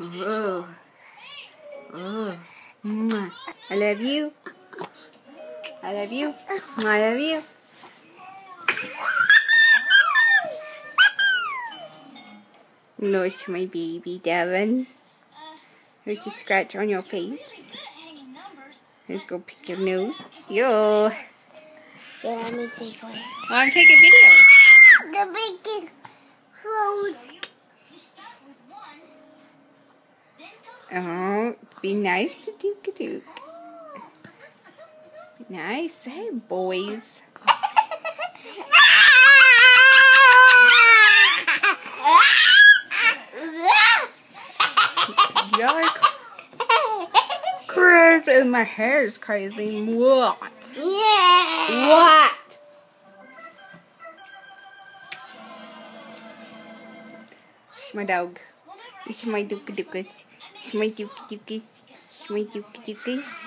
Oh. Oh. Mwah. I love you. I love you. I love you. Nose my baby, Devin. Here's a scratch on your face. Let's go pick your nose. Yo. Yeah, let me take one. Oh, I'm taking video. Oh, be nice to Duke Duke. Be nice. Hey, boys. Y'all are crazy. My hair is crazy. What? Yeah. What? It's my dog. It's my Duke Dukas. It's my Duke Dukas. It's my Duke Dukas.